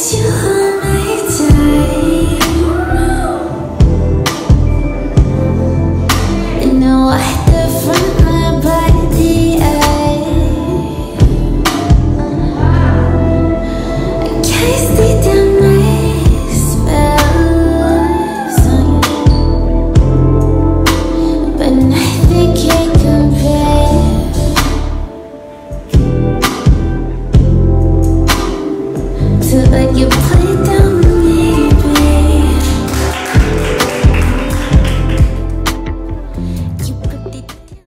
就。To let you play